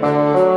Música